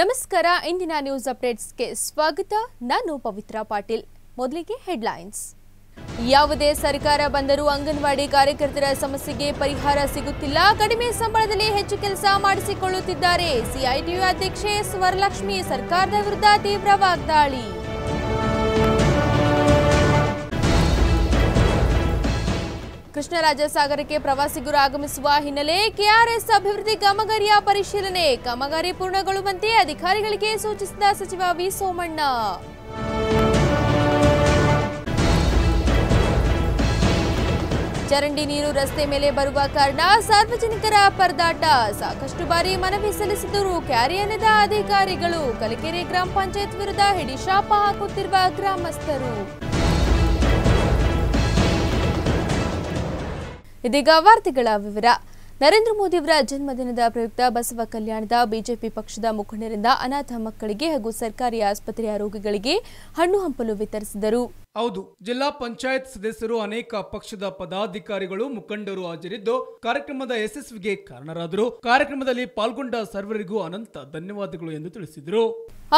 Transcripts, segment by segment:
ನಮಸ್ಕಾರ, ಇಂದಿನ ನ್ಯೂಸ್ ಅಪ್ಡೇಟ್ಸ್ಗೆ ಸ್ವಾಗತ. ನಾನು ಪವಿತ್ರ ಪಾಟೀಲ್. ಮೊದಲಿಗೆ ಹೆಡ್ಲೈನ್ಸ್ ಯಾವುದೇ ಸರ್ಕಾರ ಬಂದರೂ ಅಂಗನವಾಡಿ ಕಾರ್ಯಕರ್ತರ ಸಮಸ್ಯೆಗೆ ಪರಿಹಾರ ಸಿಗುತ್ತಿಲ್ಲ. ಕಡಿಮೆ ಸಂಬಳದಲ್ಲಿ ಹೆಚ್ಚು ಕೆಲಸ ಮಾಡಿಸಿಕೊಳ್ಳುತ್ತಿದ್ದಾರೆ. ಸಿಐಟಿಯು ಅಧ್ಯಕ್ಷೆ ಸ್ವರಲಕ್ಷ್ಮಿ ಸರ್ಕಾರದ ವಿರುದ್ಧ ತೀವ್ರ ವಾಗ್ದಾಳಿ. ಕೃಷ್ಣರಾಜಸಾಗರಕ್ಕೆ ಪ್ರವಾಸಿಗರು ಆಗಮಿಸುವ ಹಿನ್ನೆಲೆ ಕೆಆರ್ಎಸ್ ಅಭಿವೃದ್ಧಿ ಕಾಮಗಾರಿಯ ಪರಿಶೀಲನೆ. ಕಾಮಗಾರಿ ಪೂರ್ಣಗೊಳ್ಳುವಂತೆ ಅಧಿಕಾರಿಗಳಿಗೆ ಸೂಚಿಸಿದ ಸಚಿವ ವಿ ಸೋಮಣ್ಣ. ಚರಂಡಿ ನೀರು ರಸ್ತೆ ಮೇಲೆ ಬರುವ ಕಾರಣ ಸಾರ್ವಜನಿಕರ ಪರದಾಟ. ಸಾಕಷ್ಟು ಬಾರಿ ಮನವಿ ಸಲ್ಲಿಸಿದರೂ ಕ್ಯಾರಿಯನದ ಅಧಿಕಾರಿಗಳು ಕಲಿಕೆರೆ ಗ್ರಾಮ ಪಂಚಾಯತ್ ವಿರುದ್ಧ ಹಿಡಿಶಾಪ ಹಾಕುತ್ತಿರುವ ಗ್ರಾಮಸ್ಥರು. ಇದೀಗ ವಾರ್ತೆಗಳ ವಿವರ. ನರೇಂದ್ರ ಮೋದಿಯವರ ಜನ್ಮದಿನದ ಪ್ರಯುಕ್ತ ಬಸವ ಕಲ್ಯಾಣದ ಬಿಜೆಪಿ ಪಕ್ಷದ ಮುಖಂಡರಿಂದ ಅನಾಥ ಮಕ್ಕಳಿಗೆ ಹಾಗೂ ಸರ್ಕಾರಿ ಆಸ್ಪತ್ರೆಯ ರೋಗಿಗಳಿಗೆ ಹಣ್ಣು ಹಂಪಲು ವಿತರಿಸಿದರು. ಹೌದು, ಜಿಲ್ಲಾ ಪಂಚಾಯತ್ ಸದಸ್ಯರು ಅನೇಕ ಪಕ್ಷದ ಪದಾಧಿಕಾರಿಗಳು ಮುಖಂಡರು ಹಾಜರಿದ್ದು ಕಾರ್ಯಕ್ರಮದ ಯಶಸ್ವಿಗೆ ಕಾರಣರಾದರು. ಕಾರ್ಯಕ್ರಮದಲ್ಲಿ ಪಾಲ್ಗೊಂಡ ಸರ್ವರಿಗೂ ಅನಂತ ಧನ್ಯವಾದಗಳು ಎಂದು ತಿಳಿಸಿದರು.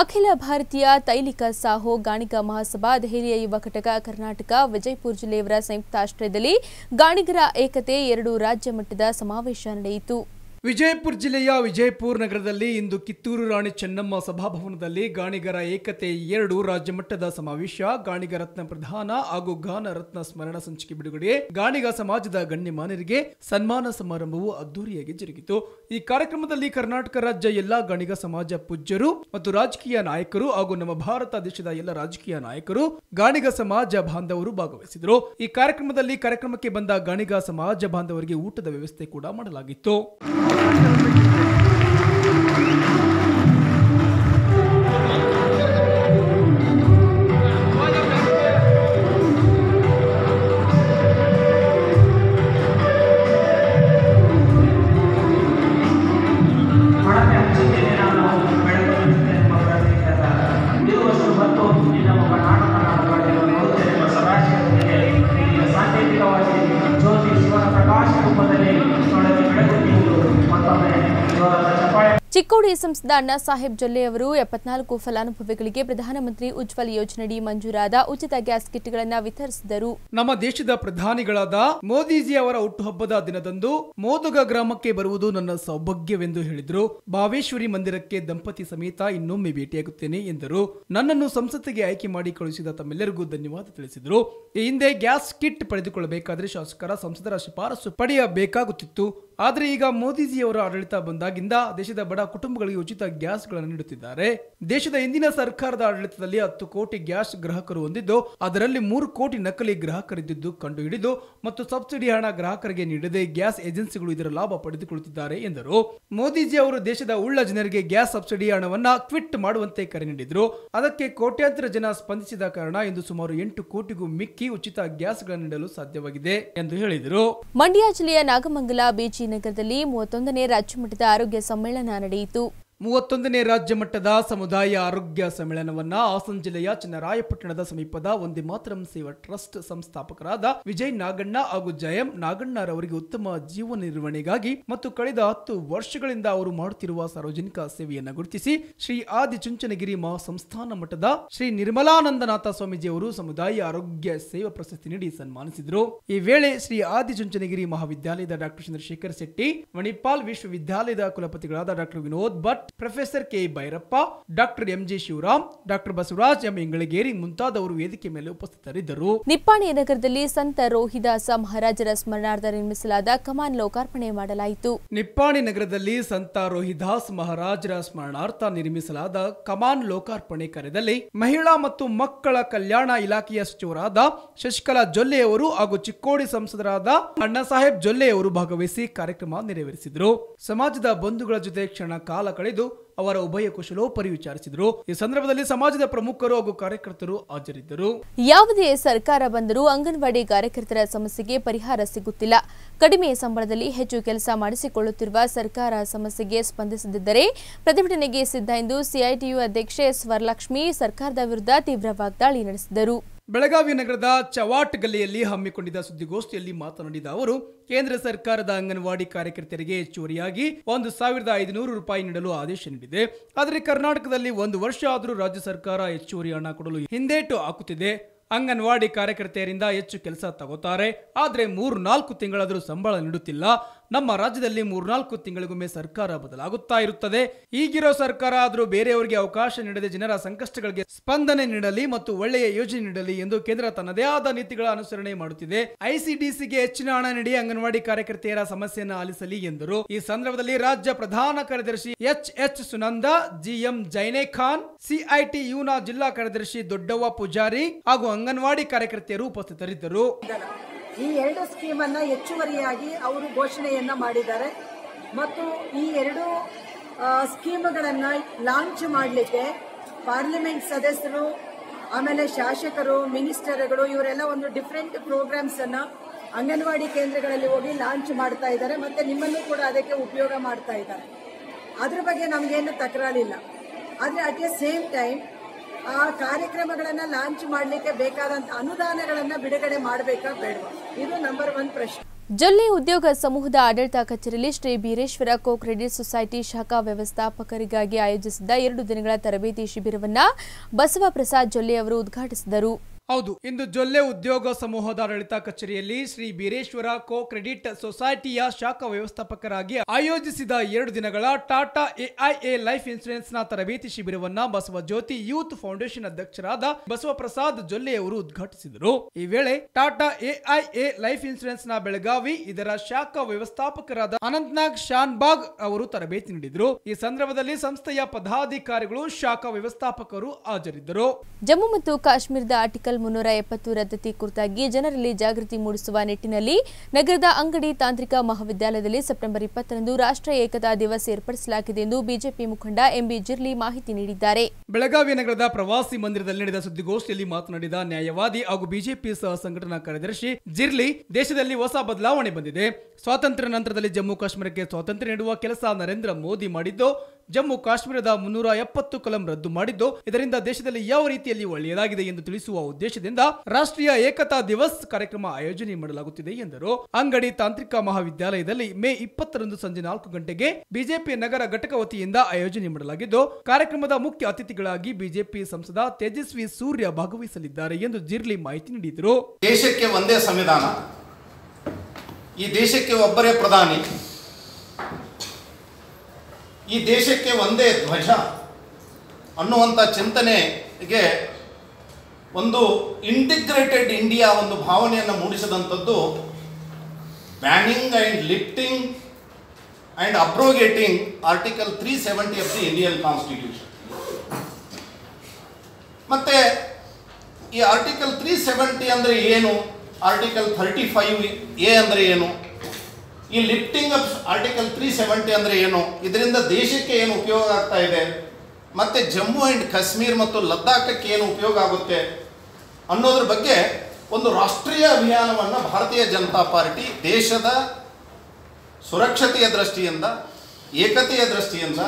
ಅಖಿಲ ಭಾರತೀಯ ತೈಲಿಕ ಸಾಹೋ ಗಾಣಿಗ ಮಹಾಸಭಾ ದೆಹಲಿಯ ಯುವ ಘಟಕ ಕರ್ನಾಟಕ ವಿಜಯಪುರ ಜಿಲ್ಲೆಯವರ ಸಂಯುಕ್ತ ಆಶ್ರಯದಲ್ಲಿ ಗಾಣಿಗರ ಏಕತೆ ಎರಡು ರಾಜ್ಯ ಮಟ್ಟದ ಸಮಾವೇಶ ನಡೆಯಿತು. ವಿಜಯಪುರ ಜಿಲ್ಲೆಯ ವಿಜಯಪುರ ನಗರದಲ್ಲಿ ಇಂದು ಕಿತ್ತೂರು ರಾಣಿ ಚೆನ್ನಮ್ಮ ಸಭಾಭವನದಲ್ಲಿ ಗಾಣಿಗರ ಏಕತೆ ಎರಡು ರಾಜ್ಯ ಮಟ್ಟದ ಸಮಾವೇಶ. ಗಾಣಿಗ ರತ್ನ ಪ್ರಧಾನ ಹಾಗೂ ಗಾನ ರತ್ನ ಸ್ಮರಣ ಸಂಚಿಕೆ ಬಿಡುಗಡೆ. ಗಾಣಿಗ ಸಮಾಜದ ಗಣ್ಯಮಾನ್ಯರಿಗೆ ಸನ್ಮಾನ ಸಮಾರಂಭವು ಅದ್ದೂರಿಯಾಗಿ ಜರುಗಿತು. ಈ ಕಾರ್ಯಕ್ರಮದಲ್ಲಿ ಕರ್ನಾಟಕ ರಾಜ್ಯ ಎಲ್ಲಾ ಗಾಣಿಗ ಸಮಾಜ ಪೂಜ್ಯರು ಮತ್ತು ರಾಜಕೀಯ ನಾಯಕರು ಹಾಗೂ ನಮ್ಮ ಭಾರತ ದೇಶದ ಎಲ್ಲ ರಾಜಕೀಯ ನಾಯಕರು, ಗಾಣಿಗ ಸಮಾಜ ಬಾಂಧವರು ಭಾಗವಹಿಸಿದರು. ಈ ಕಾರ್ಯಕ್ರಮದಲ್ಲಿ ಕಾರ್ಯಕ್ರಮಕ್ಕೆ ಬಂದ ಗಾಣಿಗ ಸಮಾಜ ಬಾಂಧವರಿಗೆ ಊಟದ ವ್ಯವಸ್ಥೆ ಕೂಡ ಮಾಡಲಾಗಿತ್ತು. ಚಿಕ್ಕೋಡಿ ಸಂಸದ ಅಣ್ಣಾ ಸಾಹೇಬ್ ಜೊಲ್ಲೆ ಅವರು ಎಪ್ಪತ್ನಾಲ್ಕು ಫಲಾನುಭವಿಗಳಿಗೆ ಪ್ರಧಾನಮಂತ್ರಿ ಉಜ್ವಲ್ ಯೋಜನೆಯಡಿ ಮಂಜೂರಾದ ಉಚಿತ ಗ್ಯಾಸ್ ಕಿಟ್ಗಳನ್ನು ವಿತರಿಸಿದರು. ನಮ್ಮ ದೇಶದ ಪ್ರಧಾನಿಗಳಾದ ಮೋದಿಜಿ ಅವರ ಹುಟ್ಟುಹಬ್ಬದ ದಿನದಂದು ಮೋದಗ ಗ್ರಾಮಕ್ಕೆ ಬರುವುದು ನನ್ನ ಸೌಭಾಗ್ಯವೆಂದು ಹೇಳಿದರು. ಭಾವೇಶ್ವರಿ ಮಂದಿರಕ್ಕೆ ದಂಪತಿ ಸಮೇತ ಇನ್ನೊಮ್ಮೆ ಭೇಟಿಯಾಗುತ್ತೇನೆ ಎಂದರು. ನನ್ನನ್ನು ಸಂಸತ್ತಿಗೆ ಆಯ್ಕೆ ಮಾಡಿ ಕಳುಹಿಸಿದ ತಮ್ಮೆಲ್ಲರಿಗೂ ಧನ್ಯವಾದ ತಿಳಿಸಿದರು. ಈ ಹಿಂದೆ ಗ್ಯಾಸ್ ಕಿಟ್ ಪಡೆದುಕೊಳ್ಳಬೇಕಾದರೆ ಶಾಸಕರ, ಸಂಸದರ ಶಿಫಾರಸು ಪಡೆಯಬೇಕಾಗುತ್ತಿತ್ತು. ಆದರೆ ಈಗ ಮೋದಿಜಿಯವರ ಆಡಳಿತ ಬಂದಾಗಿಂದ ದೇಶದ ಬಡ ಕುಟುಂಬಗಳಿಗೆ ಉಚಿತ ಗ್ಯಾಸ್ಗಳನ್ನು ನೀಡುತ್ತಿದ್ದಾರೆ. ದೇಶದ ಹಿಂದಿನ ಸರ್ಕಾರದ ಆಡಳಿತದಲ್ಲಿ ಹತ್ತು ಕೋಟಿ ಗ್ಯಾಸ್ ಗ್ರಾಹಕರು ಹೊಂದಿದ್ದು, ಅದರಲ್ಲಿ ಮೂರು ಕೋಟಿ ನಕಲಿ ಗ್ರಾಹಕರಿದ್ದಿದ್ದು ಕಂಡುಹಿಡಿದು ಮತ್ತು ಸಬ್ಸಿಡಿ ಹಣ ಗ್ರಾಹಕರಿಗೆ ನೀಡದೆ ಗ್ಯಾಸ್ ಏಜೆನ್ಸಿಗಳು ಇದರ ಲಾಭ ಪಡೆದುಕೊಳ್ಳುತ್ತಿದ್ದಾರೆ ಎಂದರು. ಮೋದಿಜಿ ಅವರು ದೇಶದ ಉಳ್ಳ ಜನರಿಗೆ ಗ್ಯಾಸ್ ಸಬ್ಸಿಡಿ ಹಣವನ್ನ ಟ್ವಿಟ್ ಮಾಡುವಂತೆ ಕರೆ ನೀಡಿದ್ರು. ಅದಕ್ಕೆ ಕೋಟ್ಯಾಂತರ ಜನ ಸ್ಪಂದಿಸಿದ ಕಾರಣ ಇಂದು ಸುಮಾರು ಎಂಟು ಕೋಟಿಗೂ ಮಿಕ್ಕಿ ಉಚಿತ ಗ್ಯಾಸ್ಗಳನ್ನು ನೀಡಲು ಸಾಧ್ಯವಾಗಿದೆ ಎಂದು ಹೇಳಿದರು. ಮಂಡ್ಯ ಜಿಲ್ಲೆಯ ನಾಗಮಂಗಲ ಬಿಜಿ ನಗರದಲ್ಲಿ ಮೂವತ್ತೊಂದನೇ ರಾಜ್ಯಮಟ್ಟದ ಆರೋಗ್ಯ ಸಮ್ಮೇಳನ ನಡೆಯಿತು. ಮೂವತ್ತೊಂದನೇ ರಾಜ್ಯ ಮಟ್ಟದ ಸಮುದಾಯ ಆರೋಗ್ಯ ಸಮ್ಮೇಳನವನ್ನ ಹಾಸನ ಜಿಲ್ಲೆಯ ಚನ್ನರಾಯಪಟ್ಟಣದ ಸಮೀಪದ ಒಂದೇ ಮಾತರಂ ಸೇವಾ ಟ್ರಸ್ಟ್ ಸಂಸ್ಥಾಪಕರಾದ ವಿಜಯ್ ನಾಗಣ್ಣ ಹಾಗೂ ಜಯಂ ನಾಗಣ್ಣರವರಿಗೆ ಉತ್ತಮ ಜೀವನ ನಿರ್ವಹಣೆಗಾಗಿ ಮತ್ತು ಕಳೆದ ಹತ್ತು ವರ್ಷಗಳಿಂದ ಅವರು ಮಾಡುತ್ತಿರುವ ಸಾರ್ವಜನಿಕ ಸೇವೆಯನ್ನು ಗುರುತಿಸಿ ಶ್ರೀ ಆದಿ ಚುಂಚನಗಿರಿ ಮಹಾ ಸಂಸ್ಥಾನ ಮಠದ ಶ್ರೀ ನಿರ್ಮಲಾನಂದನಾಥ ಸ್ವಾಮೀಜಿ ಅವರು ಸಮುದಾಯ ಆರೋಗ್ಯ ಸೇವಾ ಪ್ರಶಸ್ತಿ ನೀಡಿ ಸನ್ಮಾನಿಸಿದರು. ಈ ವೇಳೆ ಶ್ರೀ ಆದಿ ಚುಂಚನಗಿರಿ ಮಹಾವಿದ್ಯಾಲಯದ ಡಾಕ್ಟರ್ ಚಂದ್ರಶೇಖರ್ ಶೆಟ್ಟಿ, ಮಣಿಪಾಲ್ ವಿಶ್ವವಿದ್ಯಾಲಯದ ಕುಲಪತಿಗಳಾದ doctor Vinod Bhat professor K Bhyrappa doctor MG Shivaram doctor Basavaraj M Ingalageri ಮುಂತಾದವರು ವೇದಿಕೆ ಮೇಲೆ ಉಪಸ್ಥಿತರಿದ್ದರು. ನಿಪ್ಪಾಣಿ ನಗರದಲ್ಲಿ ಸಂತ ರೋಹಿದಾಸ ಮಹಾರಾಜರ ಸ್ಮರಣಾರ್ಥ ನಿರ್ಮಿಸಲಾದ ಕಮಾನ್ ಲೋಕಾರ್ಪಣೆ ಮಾಡಲಾಯಿತು. ನಿಪ್ಪಾಣಿ ನಗರದಲ್ಲಿ ಸಂತ ರೋಹಿದಾಸ್ ಮಹಾರಾಜರ ಸ್ಮರಣಾರ್ಥ ನಿರ್ಮಿಸಲಾದ ಕಮಾನ್ ಲೋಕಾರ್ಪಣೆ ಕಾರ್ಯದಲ್ಲಿ ಮಹಿಳಾ ಮತ್ತು ಮಕ್ಕಳ ಕಲ್ಯಾಣ ಇಲಾಖೆಯ ಸಚಿವರಾದ ಶಶಿಕಲಾ ಜೊಲ್ಲೆಯವರು ಹಾಗೂ ಚಿಕ್ಕೋಡಿ ಸಂಸದರಾದ ಅಣ್ಣಾಸಾಹೇಬ್ ಜೊಲ್ಲೆಯವರು ಭಾಗವಹಿಸಿ ಕಾರ್ಯಕ್ರಮ ನೆರವೇರಿಸಿದರು. ಸಮಾಜದ ಬಂಧುಗಳ ಜೊತೆ ಕ್ಷಣ ಕಾಲ ಕಳೆದು ಅವರ ಉಭಯ ಕುಶಲೋಪರಿ ವಿಚಾರಿಸಿದರು ಈ ಸಂದರ್ಭದಲ್ಲಿ ಸಮಾಜದ ಪ್ರಮುಖರು ಹಾಗೂ ಕಾರ್ಯಕರ್ತರು ಹಾಜರಿದ್ದರು. ಯಾವುದೇ ಸರ್ಕಾರ ಬಂದರೂ ಅಂಗನವಾಡಿ ಕಾರ್ಯಕರ್ತರ ಸಮಸ್ಯೆಗೆ ಪರಿಹಾರ ಸಿಗುತ್ತಿಲ್ಲ. ಕಡಿಮೆ ಸಂಬಳದಲ್ಲಿ ಹೆಚ್ಚು ಕೆಲಸ ಮಾಡಿಸಿಕೊಳ್ಳುತ್ತಿರುವ ಸರ್ಕಾರ ಸಮಸ್ಯೆಗೆ ಸ್ಪಂದಿಸದಿದ್ದರೆ ಪ್ರತಿಭಟನೆಗೆ ಸಿದ್ಧ ಎಂದು ಸಿಐಟಿಯು ಅಧ್ಯಕ್ಷೆ ಸ್ವರಲಕ್ಷ್ಮಿ ಸರ್ಕಾರದ ವಿರುದ್ಧ ತೀವ್ರ ವಾಗ್ದಾಳಿ ನಡೆಸಿದರು. ಬೆಳಗಾವಿ ನಗರದ ಚವಾಟ್ ಗಲ್ಲಿಯಲ್ಲಿ ಹಮ್ಮಿಕೊಂಡಿದ್ದ ಸುದ್ದಿಗೋಷ್ಠಿಯಲ್ಲಿ ಮಾತನಾಡಿದ ಅವರು, ಕೇಂದ್ರ ಸರ್ಕಾರದ ಅಂಗನವಾಡಿ ಕಾರ್ಯಕರ್ತರಿಗೆ ಹೆಚ್ಚುವರಿಯಾಗಿ ಒಂದು ಸಾವಿರದ ಐದುನೂರು ರೂಪಾಯಿ ನೀಡಲು ಆದೇಶ ನೀಡಿದೆ. ಆದರೆ ಕರ್ನಾಟಕದಲ್ಲಿ ಒಂದು ವರ್ಷ ಆದರೂ ರಾಜ್ಯ ಸರ್ಕಾರ ಹೆಚ್ಚುವರಿ ಹಣ ಕೊಡಲು ಹಿಂದೇಟು ಹಾಕುತ್ತಿದೆ. ಅಂಗನವಾಡಿ ಕಾರ್ಯಕರ್ತೆಯರಿಂದ ಹೆಚ್ಚು ಕೆಲಸ ತಗೋತಾರೆ. ಆದರೆ ಮೂರು ನಾಲ್ಕು ತಿಂಗಳಾದರೂ ಸಂಬಳ ನೀಡುತ್ತಿಲ್ಲ. ನಮ್ಮ ರಾಜ್ಯದಲ್ಲಿ ಮೂರ್ನಾಲ್ಕು ತಿಂಗಳಿಗೊಮ್ಮೆ ಸರ್ಕಾರ ಬದಲಾಗುತ್ತಾ ಇರುತ್ತದೆ. ಈಗಿರೋ ಸರ್ಕಾರ ಆದರೂ ಬೇರೆಯವರಿಗೆ ಅವಕಾಶ ನೀಡದೆ ಜನರ ಸಂಕಷ್ಟಗಳಿಗೆ ಸ್ಪಂದನೆ ನೀಡಲಿ ಮತ್ತು ಒಳ್ಳೆಯ ಯೋಜನೆ ನೀಡಲಿ ಎಂದು ಕೇಂದ್ರ ತನ್ನದೇ ಆದ ನೀತಿಗಳ ಅನುಸರಣೆ ಮಾಡುತ್ತಿದೆ. ಐಸಿಡಿಸಿಗೆ ಹೆಚ್ಚಿನ ಹಣ ನೀಡಿ ಅಂಗನವಾಡಿ ಕಾರ್ಯಕರ್ತೆಯರ ಸಮಸ್ಯೆಯನ್ನು ಆಲಿಸಲಿ ಎಂದರು. ಈ ಸಂದರ್ಭದಲ್ಲಿ ರಾಜ್ಯ ಪ್ರಧಾನ ಕಾರ್ಯದರ್ಶಿ H H Sunanda, GM ಜೈನೆ Khan, ಸಿಐಟಿ ಯುನ ಜಿಲ್ಲಾ ಕಾರ್ಯದರ್ಶಿ ದೊಡ್ಡವ್ವ ಪೂಜಾರಿ ಹಾಗೂ ಅಂಗನವಾಡಿ ಕಾರ್ಯಕರ್ತೆಯರು ಉಪಸ್ಥಿತರಿದ್ದರು. ಈ ಎರಡು ಸ್ಕೀಮನ್ನು ಹೆಚ್ಚುವರಿಯಾಗಿ ಅವರು ಘೋಷಣೆಯನ್ನು ಮಾಡಿದ್ದಾರೆ. ಮತ್ತು ಈ ಎರಡು ಸ್ಕೀಮ್ಗಳನ್ನು ಲಾಂಚ್ ಮಾಡಲಿಕ್ಕೆ ಪಾರ್ಲಿಮೆಂಟ್ ಸದಸ್ಯರು, ಆಮೇಲೆ ಶಾಸಕರು ಮಿನಿಸ್ಟರ್ಗಳು ಇವರೆಲ್ಲ ಒಂದು ಡಿಫ್ರೆಂಟ್ ಪ್ರೋಗ್ರಾಮ್ಸ್ ಅನ್ನ ಅಂಗನವಾಡಿ ಕೇಂದ್ರಗಳಲ್ಲಿ ಹೋಗಿ ಲಾಂಚ್ ಮಾಡ್ತಾ ಇದ್ದಾರೆ. ಮತ್ತೆ ನಿಮ್ಮನ್ನು ಕೂಡ ಅದಕ್ಕೆ ಉಪಯೋಗ ಮಾಡ್ತಾ ಇದ್ದಾರೆ. ಅದ್ರ ಬಗ್ಗೆ ನಮಗೇನು ತಕರಾರಿಲ್ಲ. ಆದರೆ ಅಟ್ ಎ ಸೇಮ್ ಟೈಮ್ ಆ ಕಾರ್ಯಕ್ರಮಗಳನ್ನ ಲಾಂಚ್ ಮಾಡಲಿಕ್ಕೆ ಬೇಕಾದಂತ ಅನುದಾನಗಳನ್ನ ಬಿಡುಗಡೆ ಮಾಡಬೇಕಾ ಬೇಡವಾ ಇದು ನಂಬರ್ ಒನ್ ಪ್ರಶ್ನೆ. ಜೊಲ್ಲೆ ಉದ್ಯೋಗ ಸಮೂಹದ ಆಡಳಿತ ಕಚೇರಿಯಲ್ಲಿ Shri Beereshwara co credit society ಶಾಖಾ ವ್ಯವಸ್ಥಾಪಕರಿಗಾಗಿ ಆಯೋಜಿಸಿದ್ದ ಎರಡು ದಿನಗಳ ತರಬೇತಿ ಶಿಬಿರವನ್ನ ಬಸವ ಪ್ರಸಾದ್ ಜೊಲ್ಲೆ ಅವರು ಉದ್ಘಾಟಿಸಿದರು. ಹೌದು, ಇಂದು ಜೊಲ್ಲೆ ಉದ್ಯೋಗ ಸಮೂಹದ ಆಡಳಿತ ಕಚೇರಿಯಲ್ಲಿ ಶ್ರೀ ಬೀರೇಶ್ವರ ಕೋ ಕ್ರೆಡಿಟ್ ಸೊಸೈಟಿಯ ಶಾಖಾ ವ್ಯವಸ್ಥಾಪಕರಾಗಿ ಆಯೋಜಿಸಿದ ಎರಡು ದಿನಗಳ ಟಾಟಾ ಎಐಎ ಲೈಫ್ ಇನ್ಶೂರೆನ್ಸ್ನ ತರಬೇತಿ ಶಿಬಿರವನ್ನ ಬಸವ ಜ್ಯೋತಿ ಯೂತ್ ಫೌಂಡೇಶನ್ ಅಧ್ಯಕ್ಷರಾದ ಬಸವ ಪ್ರಸಾದ್ ಜೊಲ್ಲೆ ಅವರು ಉದ್ಘಾಟಿಸಿದರು. ಈ ವೇಳೆ ಟಾಟಾ ಎಐಎ ಲೈಫ್ ಇನ್ಶೂರೆನ್ಸ್ನ ಬೆಳಗಾವಿ, ಇದರ ಶಾಖಾ ವ್ಯವಸ್ಥಾಪಕರಾದ ಅನಂತ್ನಾಗ್ ಶಾನ್ಬಾಗ್ ಅವರು ತರಬೇತಿ ನೀಡಿದರು. ಈ ಸಂದರ್ಭದಲ್ಲಿ ಸಂಸ್ಥೆಯ ಪದಾಧಿಕಾರಿಗಳು ಶಾಖಾ ವ್ಯವಸ್ಥಾಪಕರು ಹಾಜರಿದ್ದರು. ಜಮ್ಮು ಮತ್ತು ಕಾಶ್ಮೀರದ ಆರ್ಟಿಕಲ್ ಮುನ್ನೂರ ಎಪ್ಪತ್ತು ರದ್ದತಿ ಕುರಿತಾಗಿ ಜನರಲ್ಲಿ ಜಾಗೃತಿ ಮೂಡಿಸುವ ನಿಟ್ಟಿನಲ್ಲಿ ನಗರದ ಅಂಗಡಿ ತಾಂತ್ರಿಕ ಮಹಾವಿದ್ಯಾಲಯದಲ್ಲಿ ಸೆಪ್ಟೆಂಬರ್ ಇಪ್ಪತ್ತರಂದು ರಾಷ್ಟ್ರೀಯ ಏಕತಾ ದಿವಸ ಏರ್ಪಡಿಸಲಾಗಿದೆ ಎಂದು ಬಿಜೆಪಿ ಮುಖಂಡ ಎಂಬಿ ಜಿರ್ಲಿ ಮಾಹಿತಿ ನೀಡಿದ್ದಾರೆ. ಬೆಳಗಾವಿ ನಗರದ ಪ್ರವಾಸಿ ಮಂದಿರದಲ್ಲಿ ನಡೆದ ಸುದ್ದಿಗೋಷ್ಠಿಯಲ್ಲಿ ಮಾತನಾಡಿದ ನ್ಯಾಯವಾದಿ ಹಾಗೂ ಬಿಜೆಪಿ ಸಹ ಸಂಘಟನಾ ಕಾರ್ಯದರ್ಶಿ ಜಿರ್ಲಿ, ದೇಶದಲ್ಲಿ ಹೊಸ ಬದಲಾವಣೆ ಬಂದಿದೆ. ಸ್ವಾತಂತ್ರ್ಯ ನಂತರದಲ್ಲಿ ಜಮ್ಮು ಕಾಶ್ಮೀರಕ್ಕೆ ಸ್ವಾತಂತ್ರ್ಯ ನೀಡುವ ಕೆಲಸ ನರೇಂದ್ರ ಮೋದಿ ಮಾಡಿದ್ದು ಜಮ್ಮು ಕಾಶ್ಮೀರದ ಮುನ್ನೂರ ಎಪ್ಪತ್ತು ಕಲಂ ರದ್ದು ಮಾಡಿದ್ದು, ಇದರಿಂದ ದೇಶದಲ್ಲಿ ಯಾವ ರೀತಿಯಲ್ಲಿ ಒಳ್ಳೆಯದಾಗಿದೆ ಎಂದು ತಿಳಿಸುವ ಉದ್ದೇಶದಿಂದ ರಾಷ್ಟ್ರೀಯ ಏಕತಾ ದಿವಸ್ ಕಾರ್ಯಕ್ರಮ ಆಯೋಜನೆ ಮಾಡಲಾಗುತ್ತಿದೆ ಎಂದರು. ಅಂಗಡಿ ತಾಂತ್ರಿಕ ಮಹಾವಿದ್ಯಾಲಯದಲ್ಲಿ ಮೇ ಇಪ್ಪತ್ತರಂದು ಸಂಜೆ ನಾಲ್ಕು ಗಂಟೆಗೆ ಬಿಜೆಪಿ ನಗರ ಘಟಕ ವತಿಯಿಂದ ಆಯೋಜನೆ ಮಾಡಲಾಗಿದ್ದು, ಕಾರ್ಯಕ್ರಮದ ಮುಖ್ಯ ಅತಿಥಿಗಳಾಗಿ ಬಿಜೆಪಿ ಸಂಸದ ತೇಜಸ್ವಿ ಸೂರ್ಯ ಭಾಗವಹಿಸಲಿದ್ದಾರೆ ಎಂದು ಜಿರ್ಲಿ ಮಾಹಿತಿ ನೀಡಿದರು. ದೇಶಕ್ಕೆ ಒಂದೇ ಸಂವಿಧಾನ. ಈ ದೇಶಕ್ಕೆ ಒಬ್ಬರೇ ಪ್ರಧಾನಿ. ಈ ದೇಶಕ್ಕೆ ಒಂದೇ ಧ್ವಜ ಅನ್ನುವಂಥ ಚಿಂತನೆಗೆ ಒಂದು ಇಂಟಿಗ್ರೇಟೆಡ್ ಇಂಡಿಯಾ ಒಂದು ಭಾವನೆಯನ್ನು ಮೂಡಿಸಿದಂಥದ್ದು banning and lifting and abrogating article three seventy of the Indian constitution ಮತ್ತೆ ಈ ಆರ್ಟಿಕಲ್ ತ್ರೀ ಸೆವೆಂಟಿ ಅಂದರೆ ಏನು? ಆರ್ಟಿಕಲ್ ಥರ್ಟಿ ಫೈವ್ ಎ ಅಂದರೆ ಏನು? ಈ lifting up article three seventy ಅಂದರೆ ಏನು? ಇದರಿಂದ ದೇಶಕ್ಕೆ ಏನು ಉಪಯೋಗ ಆಗ್ತಾ ಇದೆ? ಮತ್ತು ಜಮ್ಮು ಆ್ಯಂಡ್ ಕಾಶ್ಮೀರ್ ಮತ್ತು ಲದ್ದಾಖಕ್ಕೆ ಏನು ಉಪಯೋಗ ಆಗುತ್ತೆ? ಅನ್ನೋದ್ರ ಬಗ್ಗೆ ಒಂದು ರಾಷ್ಟ್ರೀಯ ಅಭಿಯಾನವನ್ನು ಭಾರತೀಯ ಜನತಾ ಪಾರ್ಟಿ ದೇಶದ ಸುರಕ್ಷತೆಯ ದೃಷ್ಟಿಯಿಂದ, ಏಕತೆಯ ದೃಷ್ಟಿಯಿಂದ,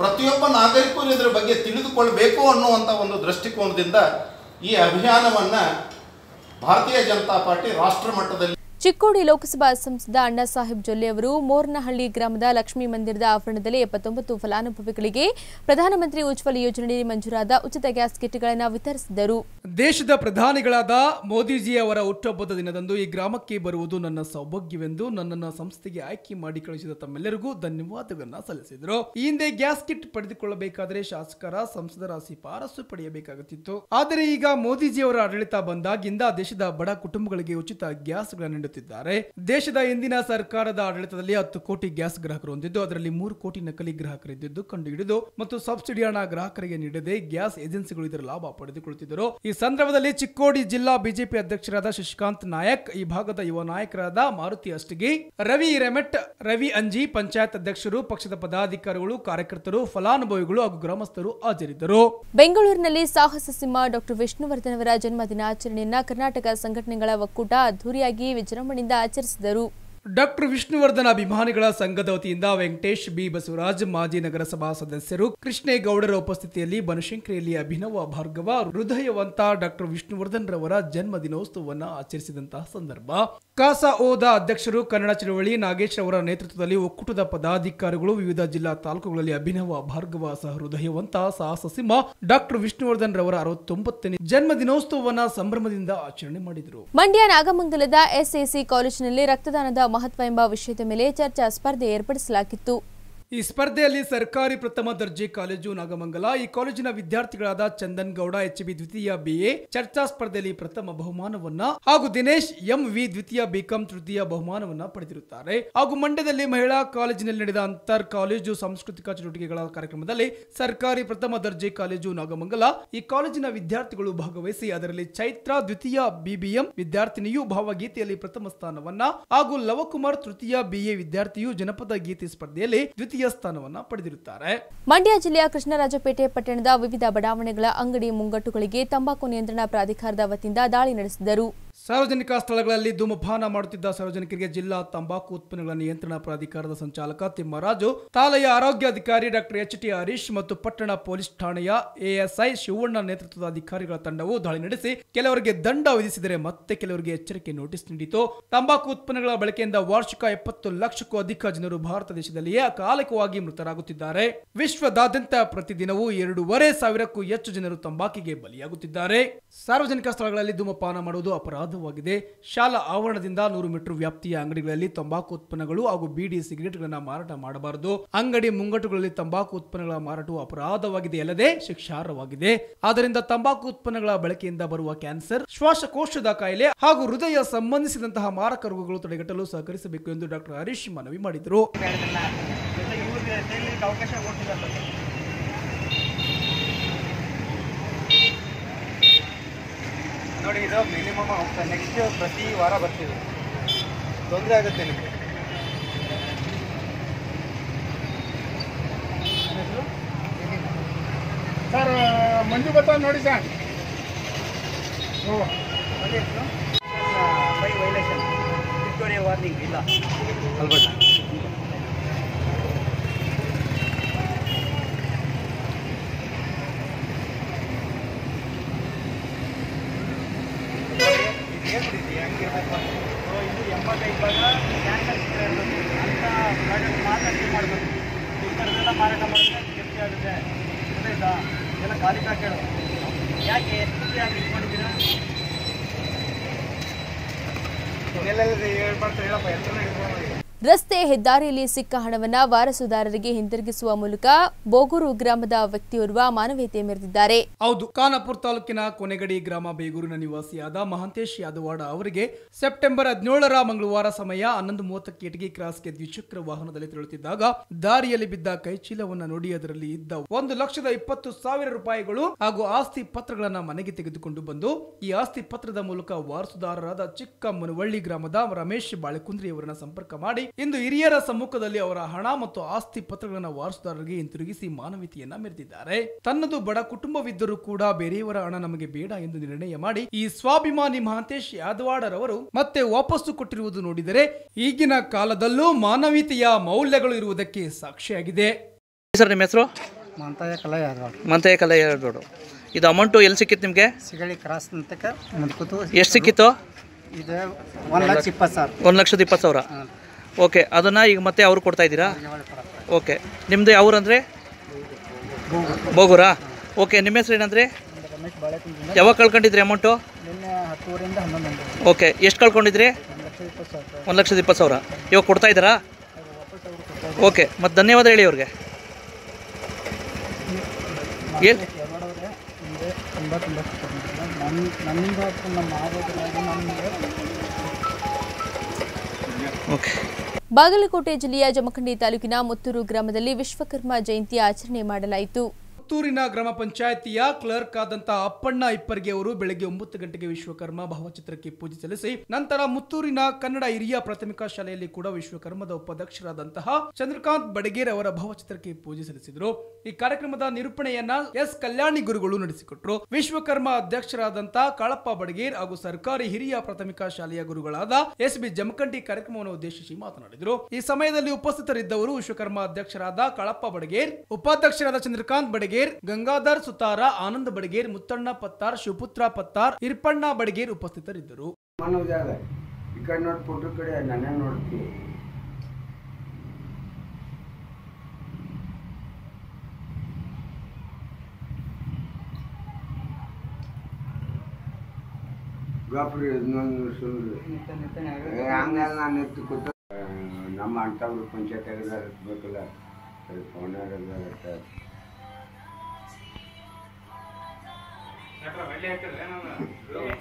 ಪ್ರತಿಯೊಬ್ಬ ನಾಗರಿಕರು ಇದರ ಬಗ್ಗೆ ತಿಳಿದುಕೊಳ್ಬೇಕು ಅನ್ನುವಂಥ ಒಂದು ದೃಷ್ಟಿಕೋನದಿಂದ ಈ ಅಭಿಯಾನವನ್ನು ಭಾರತೀಯ ಜನತಾ ಪಾರ್ಟಿ ರಾಷ್ಟ್ರ ಮಟ್ಟದಲ್ಲಿ ಚಿಕ್ಕೋಡಿ ಲೋಕಸಭಾ ಸಂಸದ ಅಣ್ಣಾ ಸಾಹೇಬ್ ಜೊಲ್ಲೆ ಅವರು ಮೋರ್ನಹಳ್ಳಿ ಗ್ರಾಮದ ಲಕ್ಷ್ಮೀ ಮಂದಿರದ ಆವರಣದಲ್ಲಿ ಎಪ್ಪತ್ತೊಂಬತ್ತು ಫಲಾನುಭವಿಗಳಿಗೆ ಪ್ರಧಾನಮಂತ್ರಿ ಉಜ್ವಲ ಯೋಜನೆಯಡಿ ಮಂಜೂರಾದ ಉಚಿತ ಗ್ಯಾಸ್ ಕಿಟ್ಗಳನ್ನು ವಿತರಿಸಿದರು ದೇಶದ ಪ್ರಧಾನಿಗಳಾದ ಮೋದಿಜಿ ಅವರ ಹುಟ್ಟುಹಬ್ಬದ ದಿನದಂದು ಈ ಗ್ರಾಮಕ್ಕೆ ಬರುವುದು ನನ್ನ ಸೌಭಾಗ್ಯವೆಂದು ನನ್ನನ್ನು ಸಂಸ್ಥೆಗೆ ಆಯ್ಕೆ ಮಾಡಿ ಕಳುಹಿಸಿದ ತಮ್ಮೆಲ್ಲರಿಗೂ ಧನ್ಯವಾದಗಳನ್ನು ಸಲ್ಲಿಸಿದರು. ಈ ಹಿಂದೆ ಗ್ಯಾಸ್ ಕಿಟ್ ಪಡೆದುಕೊಳ್ಳಬೇಕಾದರೆ ಶಾಸಕರ ಸಂಸದರ ಶಿಫಾರಸು ಪಡೆಯಬೇಕಾಗುತ್ತಿತ್ತು. ಆದರೆ ಈಗ ಮೋದಿಜಿಯವರ ಆಡಳಿತ ಬಂದಾಗಿಂದ ದೇಶದ ಬಡ ಕುಟುಂಬಗಳಿಗೆ ಉಚಿತ ಗ್ಯಾಸ್ಗಳನ್ನು ನೀಡುತ್ತಿದ್ದಾರೆ ದೇಶದ ಇಂದಿನ ಸರ್ಕಾರದ ಆಡಳಿತದಲ್ಲಿ ಹತ್ತು ಕೋಟಿ ಗ್ಯಾಸ್ ಗ್ರಾಹಕರು ಹೊಂದಿದ್ದು, ಅದರಲ್ಲಿ ಮೂರು ಕೋಟಿ ನಕಲಿ ಗ್ರಾಹಕರಿದ್ದಿದ್ದು ಕಂಡುಹಿಡಿದು ಮತ್ತು ಸಬ್ಸಿಡಿ ಹಣ ಗ್ರಾಹಕರಿಗೆ ನೀಡದೆ ಗ್ಯಾಸ್ ಏಜೆನ್ಸಿಗಳು ಇದರ ಲಾಭ ಪಡೆದುಕೊಳ್ಳುತ್ತಿದ್ದರು ಈ ಸಂದರ್ಭದಲ್ಲಿ ಚಿಕ್ಕೋಡಿ ಜಿಲ್ಲಾ ಬಿಜೆಪಿ ಅಧ್ಯಕ್ಷರಾದ ಶಶಿಕಾಂತ್ ನಾಯಕ್, ಈ ಭಾಗದ ಯುವ ನಾಯಕರಾದ ಮಾರುತಿ ಅಷ್ಟಗಿ, ರವಿ ರೆಮೆಟ್ ರವಿ ಅಂಜಿ, ಪಂಚಾಯತ್ ಅಧ್ಯಕ್ಷರು, ಪಕ್ಷದ ಪದಾಧಿಕಾರಿಗಳು, ಕಾರ್ಯಕರ್ತರು, ಫಲಾನುಭವಿಗಳು ಹಾಗೂ ಗ್ರಾಮಸ್ಥರು ಹಾಜರಿದ್ದರು. ಬೆಂಗಳೂರಿನಲ್ಲಿ ಸಾಹಸ ಸಿಂಹ ಡಾಕ್ಟರ್ ವಿಷ್ಣುವರ್ಧನ್ ಅವರ ಜನ್ಮ ದಿನಾಚರಣೆಯನ್ನ ಕರ್ನಾಟಕ ಸಂಘಟನೆಗಳ ಒಕ್ಕೂಟ ಅದ್ದೂರಿಯಾಗಿ ವಿಜೃಂಭಣೆಯಿಂದ ಆಚರಿಸಿದರು. ಡಾಕ್ಟರ್ ವಿಷ್ಣುವರ್ಧನ್ ಅಭಿಮಾನಿಗಳ ಸಂಘದ ವತಿಯಿಂದ ವೆಂಕಟೇಶ್ ಬಿ. ಬಸವರಾಜ್ ಮಾಜಿ ನಗರಸಭಾ ಸದಸ್ಯರು ಕೃಷ್ಣೇಗೌಡರ ಉಪಸ್ಥಿತಿಯಲ್ಲಿ ಬನಶಂಕರಿಯಲ್ಲಿ ಅಭಿನವ ಭಾರ್ಗವ ಹೃದಯವಂತ ಡಾಕ್ಟರ್ ವಿಷ್ಣುವರ್ಧನ್ ರವರ ಜನ್ಮ ದಿನೋತ್ಸವವನ್ನು ಆಚರಿಸಿದಂತಹ ಸಂದರ್ಭ. ಕಾಸಾ ಓದ ಅಧ್ಯಕ್ಷರು ಕನ್ನಡ ಚಳವಳಿ ನಾಗೇಶ್ ಅವರ ನೇತೃತ್ವದಲ್ಲಿ ಒಕ್ಕೂಟದ ಪದಾಧಿಕಾರಿಗಳು ವಿವಿಧ ಜಿಲ್ಲಾ ತಾಲೂಕುಗಳಲ್ಲಿ ಅಭಿನವ ಭಾರ್ಗವ ಸಹ ಹೃದಯವಂತ ಸಾಹಸ ಸಿಂಹ ಡಾಕ್ಟರ್ ವಿಷ್ಣುವರ್ಧನ್ ರವರ ಅರವತ್ತೊಂಬತ್ತನೇ ಜನ್ಮ ದಿನೋತ್ಸವವನ್ನು ಸಂಭ್ರಮದಿಂದ ಆಚರಣೆ ಮಾಡಿದರು. ಮಂಡ್ಯ ನಾಗಮಂಗಲದ ಎಸ್ಎಸಿ ಕಾಲೇಜಿನಲ್ಲಿ ರಕ್ತದಾನದ ಮಹತ್ವ ಎಂಬ ವಿಷಯದ ಮೇಲೆ ಚರ್ಚಾ ಸ್ಪರ್ಧೆ ಏರ್ಪಡಿಸಲಾಗಿತ್ತು. ಈ ಸ್ಪರ್ಧೆಯಲ್ಲಿ ಸರ್ಕಾರಿ ಪ್ರಥಮ ದರ್ಜೆ ಕಾಲೇಜು ನಾಗಮಂಗಲ, ಈ ಕಾಲೇಜಿನ ವಿದ್ಯಾರ್ಥಿಗಳಾದ ಚಂದನ್ ಗೌಡ ಎಚ್ ಬಿ ದ್ವಿತೀಯ ಬಿಎ, ಚರ್ಚಾ ಸ್ಪರ್ಧೆಯಲ್ಲಿ ಪ್ರಥಮ ಬಹುಮಾನವನ್ನ ಹಾಗೂ ದಿನೇಶ್ ಎಂ ವಿ ದ್ವಿತೀಯ ಬಿಕಾಂ ತೃತೀಯ ಬಹುಮಾನವನ್ನ ಪಡೆದಿರುತ್ತಾರೆ. ಹಾಗೂ ಮಂಡ್ಯದಲ್ಲಿ ಮಹಿಳಾ ಕಾಲೇಜಿನಲ್ಲಿ ನಡೆದ ಅಂತರ್ ಕಾಲೇಜು ಸಾಂಸ್ಕೃತಿಕ ಚಟುವಟಿಕೆಗಳ ಕಾರ್ಯಕ್ರಮದಲ್ಲಿ ಸರ್ಕಾರಿ ಪ್ರಥಮ ದರ್ಜೆ ಕಾಲೇಜು ನಾಗಮಂಗಲ, ಈ ಕಾಲೇಜಿನ ವಿದ್ಯಾರ್ಥಿಗಳು ಭಾಗವಹಿಸಿ ಅದರಲ್ಲಿ ಚೈತ್ರ ದ್ವಿತೀಯ ಬಿಬಿಎಂ ವಿದ್ಯಾರ್ಥಿನಿಯು ಭಾವಗೀತೆಯಲ್ಲಿ ಪ್ರಥಮ ಸ್ಥಾನವನ್ನ ಹಾಗೂ ಲವಕುಮಾರ್ ತೃತೀಯ ಬಿಎ ವಿದ್ಯಾರ್ಥಿಯು ಜನಪದ ಗೀತೆ ಸ್ಪರ್ಧೆಯಲ್ಲಿ ದ್ವಿತೀಯ ಸ್ಥಾನವನ್ನ ಪಡೆದಿರುತ್ತಾರೆ. ಮಂಡ್ಯ ಜಿಲ್ಲೆಯ ಕೃಷ್ಣರಾಜಪೇಟೆ ಪಟ್ಟಣದ ವಿವಿಧ ಬಡಾವಣೆಗಳ ಅಂಗಡಿ ಮುಂಗಟ್ಟುಗಳಿಗೆ ತಂಬಾಕು ನಿಯಂತ್ರಣ ಪ್ರಾಧಿಕಾರದ ವತಿಯಿಂದ ದಾಳಿ ನಡೆಸಿದರು ಸಾರ್ವಜನಿಕ ಸ್ಥಳಗಳಲ್ಲಿ ಧೂಮಪಾನ ಮಾಡುತ್ತಿದ್ದ ಸಾರ್ವಜನಿಕರಿಗೆ ಜಿಲ್ಲಾ ತಂಬಾಕು ಉತ್ಪನ್ನಗಳ ನಿಯಂತ್ರಣ ಪ್ರಾಧಿಕಾರದ ಸಂಚಾಲಕ ತಿಮ್ಮರಾಜು, ತಾಲೆಯ ಆರೋಗ್ಯಾಧಿಕಾರಿ ಡಾಕ್ಟರ್ ಎಚ್ ಟಿ ಹರೀಶ್ ಮತ್ತು ಪಟ್ಟಣ ಪೊಲೀಸ್ ಠಾಣೆಯ ಎಎಸ್ಐ ಶಿವಣ್ಣ ನೇತೃತ್ವದ ಅಧಿಕಾರಿಗಳ ತಂಡವು ದಾಳಿ ನಡೆಸಿ ಕೆಲವರಿಗೆ ದಂಡ ವಿಧಿಸಿದರೆ ಮತ್ತೆ ಕೆಲವರಿಗೆ ಎಚ್ಚರಿಕೆ ನೋಟಿಸ್ ನೀಡಿತು. ತಂಬಾಕು ಉತ್ಪನ್ನಗಳ ಬಳಕೆಯಿಂದ ವಾರ್ಷಿಕ ಎಪ್ಪತ್ತು ಲಕ್ಷಕ್ಕೂ ಅಧಿಕ ಜನರು ಭಾರತ ದೇಶದಲ್ಲಿಯೇ ಅಕಾಲಿಕವಾಗಿ ಮೃತರಾಗುತ್ತಿದ್ದಾರೆ. ವಿಶ್ವದಾದ್ಯಂತ ಪ್ರತಿದಿನವೂ ಎರಡೂವರೆ ಸಾವಿರಕ್ಕೂ ಹೆಚ್ಚು ಜನರು ತಂಬಾಕಿಗೆ ಬಲಿಯಾಗುತ್ತಿದ್ದಾರೆ. ಸಾರ್ವಜನಿಕ ಸ್ಥಳಗಳಲ್ಲಿ ಧೂಮಪಾನ ಮಾಡುವುದು ಅಪರಾಧವಾಗಿದೆ ಶಾಲಾ ಆವರಣದಿಂದ ನೂರು ಮೀಟರ್ ವ್ಯಾಪ್ತಿಯ ಅಂಗಡಿಗಳಲ್ಲಿ ತಂಬಾಕು ಉತ್ಪನ್ನಗಳು ಹಾಗೂ ಬೀಡಿ ಸಿಗರೇಟ್ಗಳನ್ನು ಮಾರಾಟ ಮಾಡಬಾರದು. ಅಂಗಡಿ ಮುಂಗಟ್ಟುಗಳಲ್ಲಿ ತಂಬಾಕು ಉತ್ಪನ್ನಗಳ ಮಾರಾಟವು ಅಪರಾಧವಾಗಿದೆ ಅಲ್ಲದೆ ಶಿಕ್ಷಾರ್ಹವಾಗಿದೆ. ಆದ್ದರಿಂದ ತಂಬಾಕು ಉತ್ಪನ್ನಗಳ ಬಳಕೆಯಿಂದ ಬರುವ ಕ್ಯಾನ್ಸರ್, ಶ್ವಾಸಕೋಶದ ಕಾಯಿಲೆ ಹಾಗೂ ಹೃದಯ ಸಂಬಂಧಿಸಿದಂತಹ ಮಾರಕ ರೋಗಗಳು ತಡೆಗಟ್ಟಲು ಸಹಕರಿಸಬೇಕು ಎಂದು ಡಾಕ್ಟರ್ ಹರೀಶ್ ಮನವಿ ಮಾಡಿದರು. ನೋಡಿ ಇದು ಮಿನಿಮಮ್ ಹೋಗ್ತಾ ನೆಕ್ಸ್ಟ್ ಪ್ರತಿ ವಾರ ಬರ್ತೀವಿ. ತೊಂದರೆ ಆಗುತ್ತೆ ನಿಮಗೆ. ಸರ್ ಮಂಜು ಬತ್ತ ನೋಡಿ sir by violation Victoria warning ಇಲ್ಲ. ಅಲ್ಬರ್ಟ ಹೆಂಗಿರ್ಬೇಕು ಸೊ ಇದು ಎಂಬತ್ತೈದು ಭಾಗ ಕ್ಯಾನ್ಸರ್ ಅಂತ ಪ್ರಾಡಕ್ಟ್ ಮಾತ್ರ ಇದು ಮಾಡಬೇಕು ಈ ಥರದ್ದೆಲ್ಲ ಮಾರಾಟ ಮಾಡಿದ್ರೆ ಕೆಟ್ಟ ಆಗುತ್ತೆ ಗೊತ್ತಾಯ್ತಾ ಎಲ್ಲ ಖಾಲಿ ಪ್ಯಾಕೆಟ್ ಯಾಕೆ ಎಷ್ಟು ಯಾಕೆ ಇಟ್ಕೊಂಡಿದ್ದೀರಾ ಎಲ್ಲೆಲ್ಲ ಹೇಳ್ಬಾರ್ದು ಹೇಳಪ್ಪ ಎಲ್ಲ ಇಟ್ಕೊಂಡು ರಸ್ತೆ ಹೆದ್ದಾರಿಯಲ್ಲಿ ಸಿಕ್ಕ ಹಣವನ್ನ ವಾರಸುದಾರರಿಗೆ ಹಿಂದಿರುಗಿಸುವ ಮೂಲಕ ಬೋಗೂರು ಗ್ರಾಮದ ವ್ಯಕ್ತಿಯೋರ್ವ ಮಾನವೀಯತೆ ಮೆರೆದಿದ್ದಾರೆ. ಹೌದು, ಖಾನಾಪುರ ತಾಲೂಕಿನ ಕೊನೆಗಡಿ ಗ್ರಾಮ ಬೇಗೂರಿನ ನಿವಾಸಿಯಾದ ಮಹಾಂತೇಶ್ ಯಾದವಾಡ ಅವರಿಗೆ ಸೆಪ್ಟೆಂಬರ್ ಹದಿನೇಳರ ಮಂಗಳವಾರ ಸಮಯ ಹನ್ನೊಂದು ಮೂವತ್ತಕ್ಕೆ ಇಟಗಿ ಕ್ರಾಸ್ಗೆ ದ್ವಿಚಕ್ರ ವಾಹನದಲ್ಲಿ ತೆರಳುತ್ತಿದ್ದಾಗ ದಾರಿಯಲ್ಲಿ ಬಿದ್ದ ಕೈಚೀಲವನ್ನು ನೋಡಿ ಅದರಲ್ಲಿ ಇದ್ದ ಒಂದು ಲಕ್ಷದ ಇಪ್ಪತ್ತು ಸಾವಿರ ರೂಪಾಯಿಗಳು ಹಾಗೂ ಆಸ್ತಿ ಪತ್ರಗಳನ್ನ ಮನೆಗೆ ತೆಗೆದುಕೊಂಡು ಬಂದು ಈ ಆಸ್ತಿ ಪತ್ರದ ಮೂಲಕ ವಾರಸುದಾರರಾದ ಚಿಕ್ಕ ಮುನವಳ್ಳಿ ಗ್ರಾಮದ ರಮೇಶ್ ಬಾಳೆಕುಂದ್ರಿ ಅವರನ್ನ ಸಂಪರ್ಕ ಮಾಡಿ ಇಂದು ಹಿರಿಯರ ಸಮ್ಮುಖದಲ್ಲಿ ಅವರ ಹಣ ಮತ್ತು ಆಸ್ತಿ ಪತ್ರಗಳನ್ನು ವಾರಸುದಾರರಿಗೆ ಹಿಂತಿರುಗಿಸಿ ಮಾನವೀಯತೆಯನ್ನ ಮೆರೆದಿದ್ದಾರೆ. ತನ್ನದು ಬಡ ಕುಟುಂಬವಿದ್ದರೂ ಕೂಡ ಬೇರೆಯವರ ಹಣ ನಮಗೆ ಬೇಡ ಎಂದು ನಿರ್ಣಯ ಮಾಡಿ ಈ ಸ್ವಾಭಿಮಾನಿ ಮಹಾಂತೇಶ್ ಯಾದವಾಡರವರು ಮತ್ತೆ ವಾಪಸ್ಸು ಕೊಟ್ಟಿರುವುದು ನೋಡಿದರೆ ಈಗಿನ ಕಾಲದಲ್ಲೂ ಮಾನವೀಯತೆಯ ಮೌಲ್ಯಗಳು ಇರುವುದಕ್ಕೆ ಸಾಕ್ಷಿಯಾಗಿದೆ. ಸರ್ ನಿಮ್ಮ ಹೆಸರು? ಮಂತಾಯ ಕಲಾ ಯಾದವಾಡ. ಮಂತಯ್ಯ ಕಲೆ ಹೇಳ್ಬೇಡು ಇದು ಅಮೌಂಟು ಎಲ್ಲಿ ಸಿಕ್ಕಿತ್ತು ನಿಮಗೆ? ಸಿಗಳಿ ಕ್ರಾಸ್ ಎಷ್ಟು ಸಿಕ್ಕಿತ್ತು? ಇದು ಒಂದು ಲಕ್ಷ ಇಪ್ಪತ್ತು ಸಾವಿರ. ಒಂದು ಲಕ್ಷದ ಇಪ್ಪತ್ತು ಸಾವಿರ. ಓಕೆ, ಅದನ್ನು ಈಗ ಮತ್ತೆ ಅವ್ರು ಕೊಡ್ತಾ ಇದ್ದೀರಾ? ಓಕೆ ನಿಮ್ಮದು ಯಾವ್ರು ಅಂದರೆ ಬೋಗುರಾ? ಓಕೆ, ನಿಮ್ಮ ಹೆಸರು ಏನಂದರೆ? ಯಾವಾಗ ಕಳ್ಕೊಂಡಿದ್ರಿ ಅಮೌಂಟು ಓಕೆ, ಎಷ್ಟು ಕಳ್ಕೊಂಡಿದ್ರಿ? ಒಂದು ಲಕ್ಷದ ಇಪ್ಪತ್ತು ಸಾವಿರ. ಇವಾಗ ಕೊಡ್ತಾ ಇದ್ದಾರಾ? ಓಕೆ ಮತ್ತು ಧನ್ಯವಾದ ಹೇಳಿ ಅವ್ರಿಗೆ. ಓಕೆ. ಬಾಗಲಕೋಟೆ ಜಿಲ್ಲೆಯ ಜಮಖಂಡಿ ತಾಲೂಕಿನ ಮುತ್ತೂರು ಗ್ರಾಮದಲ್ಲಿ ವಿಶ್ವಕರ್ಮ ಜಯಂತಿ ಆಚರಣೆ ಮಾಡಲಾಯಿತು. ಮುತ್ತೂರಿನ ಗ್ರಾಮ ಪಂಚಾಯತಿಯ ಕ್ಲರ್ಕ್ ಆದಂತಹ ಅಪ್ಪಣ್ಣ ಇಪ್ಪರ್ಗೆ ಅವರು ಬೆಳಗ್ಗೆ ಒಂಬತ್ತು ಗಂಟೆಗೆ ವಿಶ್ವಕರ್ಮ ಭಾವಚಿತ್ರಕ್ಕೆ ಪೂಜೆ ಸಲ್ಲಿಸಿ, ನಂತರ ಮುತ್ತೂರಿನ ಕನ್ನಡ ಹಿರಿಯ ಪ್ರಾಥಮಿಕ ಶಾಲೆಯಲ್ಲಿ ಕೂಡ ವಿಶ್ವಕರ್ಮದ ಉಪಾಧ್ಯಕ್ಷರಾದಂತಹ ಚಂದ್ರಕಾಂತ್ ಬಡಗೇರ್ ಅವರ ಭಾವಚಿತ್ರಕ್ಕೆ ಪೂಜೆ ಸಲ್ಲಿಸಿದರು. ಈ ಕಾರ್ಯಕ್ರಮದ ನಿರೂಪಣೆಯನ್ನ ಎಸ್ ಕಲ್ಯಾಣಿ ಗುರುಗಳು ನಡೆಸಿಕೊಟ್ರು. ವಿಶ್ವಕರ್ಮ ಅಧ್ಯಕ್ಷರಾದಂತಹ ಕಾಳಪ್ಪ ಬಡಗೇರ್ ಹಾಗೂ ಸರ್ಕಾರಿ ಹಿರಿಯ ಪ್ರಾಥಮಿಕ ಶಾಲೆಯ ಗುರುಗಳಾದ ಎಸ್ ಬಿ ಜಮಖಂಡಿ ಕಾರ್ಯಕ್ರಮವನ್ನು ಉದ್ದೇಶಿಸಿ ಮಾತನಾಡಿದರು. ಈ ಸಮಯದಲ್ಲಿ ಉಪಸ್ಥಿತರಿದ್ದವರು ವಿಶ್ವಕರ್ಮ ಅಧ್ಯಕ್ಷರಾದ ಕಾಳಪ್ಪ ಬಡಗೇರ್, ಉಪಾಧ್ಯಕ್ಷರಾದ ಚಂದ್ರಕಾಂತ್ ಬಡಗೇರ್ ಗಂಗಾಧರ್ ಸುತಾರ, ಆನಂದ್ ಬಡಗೇರ್, ಮುತ್ತಣ್ಣ ಪತ್ತಾರ್, ಶಿವಪುತ್ರ ಪತ್ತಾರ್, ಇರ್ಪಣ್ಣ ಬಡಗೇರ್ ಉಪಸ್ಥಿತರಿದ್ದರು. ನಮ್ಮ ಅಂತ ಈ ಕಡೆ ಕಡೆ, ನಾನೇ ನೋಡ್ತೀವಿ ಗಾಪ್ರಿ ಇನ್ನೊಂದು ಸುಳ್ಳು ಹಂಗಲ್ಲ, ನಾನು ಎತ್ತು ಕೂತ ನಮ್ಮ ಅಂಟವ್ರು ಪಂಚಾಯತ್ ಇರ್ಬೇಕಲ್ಲ ಸರಿ ಫೋನರ್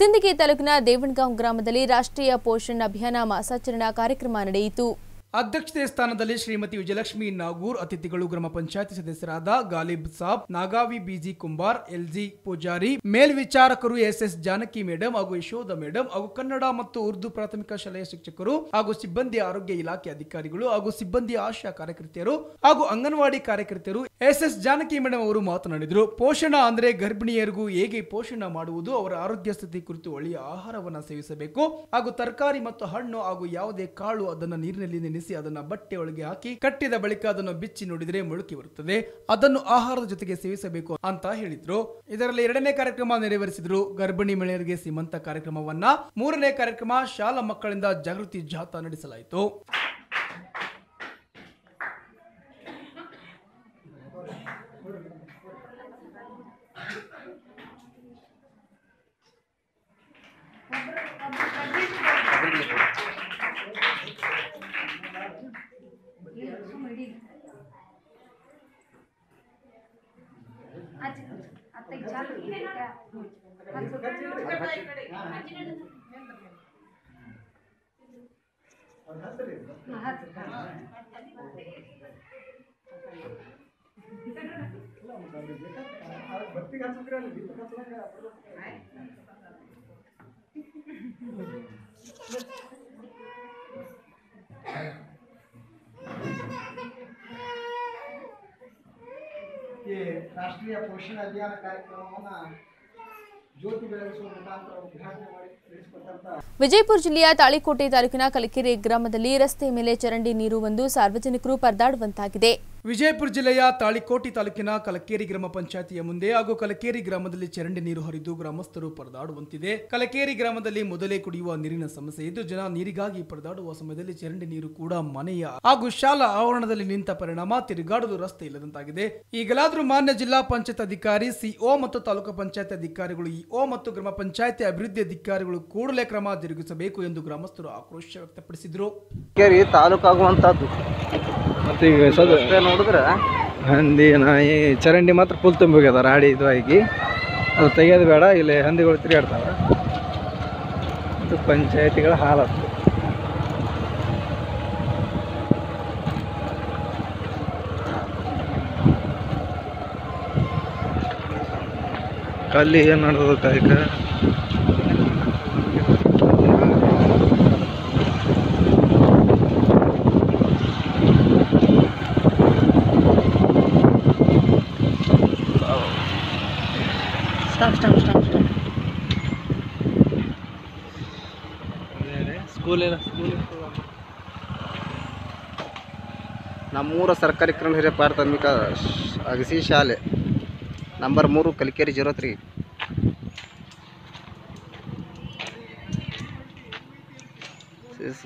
ಸಿಂದಗಿ ತಾಲೂಕಿನ ದೇವಣಗಾಂವ್ ಗ್ರಾಮದಲ್ಲಿ ರಾಷ್ಟ್ರೀಯ ಪೋಷಣ್ ಅಭಿಯಾನ ಮಾಸಾಚರಣಾ ಕಾರ್ಯಕ್ರಮ ನಡೆಯಿತು. ಅಧ್ಯಕ್ಷತೆ ಸ್ಥಾನದಲ್ಲಿ ಶ್ರೀಮತಿ ವಿಜಯಲಕ್ಷ್ಮಿ ನಾಗೂರ್ ಅತಿಥಿಗಳು ಗ್ರಾಮ ಪಂಚಾಯತಿ ಸದಸ್ಯರಾದ Ghalib Saab, Nagavi B G Kumbar, L G Pujari ಮೇಲ್ವಿಚಾರಕರು S S Janaki madam ಹಾಗೂ ಯಶೋಧ ಮೇಡಮ್ ಹಾಗೂ ಕನ್ನಡ ಮತ್ತು ಉರ್ದು ಪ್ರಾಥಮಿಕ ಶಾಲೆಯ ಶಿಕ್ಷಕರು ಹಾಗೂ ಸಿಬ್ಬಂದಿ ಆರೋಗ್ಯ ಇಲಾಖೆ ಅಧಿಕಾರಿಗಳು ಹಾಗೂ ಸಿಬ್ಬಂದಿ ಆಶಾ ಕಾರ್ಯಕರ್ತೆಯರು ಹಾಗೂ ಅಂಗನವಾಡಿ ಕಾರ್ಯಕರ್ತೆಯರು ಎಸ್ ಎಸ್ ಜಾನಕಿ ಮೇಡಂ ಅವರು ಮಾತನಾಡಿದರು. ಪೋಷಣ ಅಂದ್ರೆ ಗರ್ಭಿಣಿಯರಿಗೂ ಹೇಗೆ ಪೋಷಣ ಮಾಡುವುದು, ಅವರ ಆರೋಗ್ಯ ಸ್ಥಿತಿ ಕುರಿತು ಒಳ್ಳೆಯ ಆಹಾರವನ್ನು ಸೇವಿಸಬೇಕು ಹಾಗೂ ತರಕಾರಿ ಮತ್ತು ಹಣ್ಣು ಹಾಗೂ ಯಾವುದೇ ಕಾಳು ಅದನ್ನು ನೀರಿನಲ್ಲಿ ನೆನೆಸಿ ಅದನ್ನ ಬಟ್ಟೆ ಒಳಗೆ ಹಾಕಿ ಕಟ್ಟಿದ ಬಳಿಕ ಅದನ್ನು ಬಿಚ್ಚಿ ನೋಡಿದರೆ ಮೊಳಕೆ ಬರುತ್ತದೆ. ಅದನ್ನು ಆಹಾರದ ಜೊತೆಗೆ ಸೇವಿಸಬೇಕು ಅಂತ ಹೇಳಿದ್ರು. ಇದರಲ್ಲಿ ಎರಡನೇ ಕಾರ್ಯಕ್ರಮ ನೆರವೇರಿಸಿದ್ರು. ಗರ್ಭಿಣಿ ಮಹಿಳೆಯರಿಗೆ ಸೀಮಂತ ಕಾರ್ಯಕ್ರಮವನ್ನ. ಮೂರನೇ ಕಾರ್ಯಕ್ರಮ ಶಾಲಾ ಮಕ್ಕಳಿಂದ ಜಾಗೃತಿ ಜಾಥಾ ನಡೆಸಲಾಯಿತು. ಈ ರಾಷ್ಟ್ರೀಯ ಪೋಷಣ ಅಭಿಯಾನ ಕಾರ್ಯಕ್ರಮವನ್ನು ಜ್ಯೋತಿ ಬೆಳಗಿಸುವ ಮುಖಾಂತರ ಪೋಷಣ ಅಭಿಯಾನ ಕಾರ್ಯಕ್ರಮವನ್ನು ವಿಜಯಪುರ ಜಿಲ್ಲೆಯ ತಾಳಿಕೋಟೆ ತಾಲೂಕಿನ ಕಲಕೆರೆ ಗ್ರಾಮದಲ್ಲಿ ರಸ್ತೆ ಮೇಲೆ ಚರಂಡಿ ನೀರು ಒಂದು ಸಾರ್ವಜನಿಕರು ಪರದಾಡುವಂತಾಗಿದೆ. ವಿಜಯಪುರ ಜಿಲ್ಲೆಯ ತಾಳಿಕೋಟಿ ತಾಲೂಕಿನ ಕಲಕೇರಿ ಗ್ರಾಮ ಪಂಚಾಯತಿಯ ಮುಂದೆ ಹಾಗೂ ಕಲಕೇರಿ ಗ್ರಾಮದಲ್ಲಿ ಚರಂಡಿ ನೀರು ಹರಿದು ಗ್ರಾಮಸ್ಥರು ಪರದಾಡುವಂತಿದೆ. ಕಲಕೇರಿ ಗ್ರಾಮದಲ್ಲಿ ಮೊದಲೇ ಕುಡಿಯುವ ನೀರಿನ ಸಮಸ್ಯೆ ಇದ್ದು ಜನ ನೀರಿಗಾಗಿ ಪರದಾಡುವ ಸಮಯದಲ್ಲಿ ಚರಂಡಿ ನೀರು ಕೂಡ ಮನೆಯ ಹಾಗೂ ಶಾಲಾ ಆವರಣದಲ್ಲಿ ನಿಂತ ಪರಿಣಾಮ, ತಿರುಗಾಡಲು ರಸ್ತೆ ಇಲ್ಲದಂತಾಗಿದೆ. ಈಗಲಾದರೂ ಮಾನ್ಯ ಜಿಲ್ಲಾ ಪಂಚಾಯತ್ ಅಧಿಕಾರಿ ಸಿಒ ಮತ್ತು ತಾಲೂಕು ಪಂಚಾಯತ್ ಅಧಿಕಾರಿಗಳು, ಇಒ ಮತ್ತು ಗ್ರಾಮ ಪಂಚಾಯತಿ ಅಭಿವೃದ್ಧಿ ಅಧಿಕಾರಿಗಳು ಕೂಡಲೇ ಕ್ರಮ ಜರುಗಿಸಬೇಕು ಎಂದು ಗ್ರಾಮಸ್ಥರು ಆಕ್ರೋಶ ವ್ಯಕ್ತಪಡಿಸಿದರು. ಮತ್ತು ಈಗ ಸದ ನೋಡಿದ್ರೆ? ಹಂದಿ ನಾಯಿ ಚರಂಡಿ ಮಾತ್ರ ಫುಲ್ ತುಂಬಿ ಹೋಗ್ಯದ ರಾಡಿ ಇದು ಆಗಿ ಅದು ತೆಗಿಯೋದು ಬೇಡ ಇಲ್ಲಿ ಹಂದಿಗಳು ತಿರುಗಾಡ್ತಾವೆ. ಇದು ಪಂಚಾಯತಿಗಳ ಹಾಲತ್ತು ಅಲ್ಲಿ ಏನು ನಡೆದ ಕಾಯ್ಕ ಸ್ಕೂಲ್ ಇಲ್ಲ ಸ್ಕೂಲ್ ನಮ್ಮೂರ ಸರ್ಕಾರಿ ಕ್ರಮ ಹಿರಿಯ ಪ್ರಾಥಮಿಕ ಅಗಸಿ ಶಾಲೆ ನಂಬರ್ ಮೂರು Kalikeri zero three.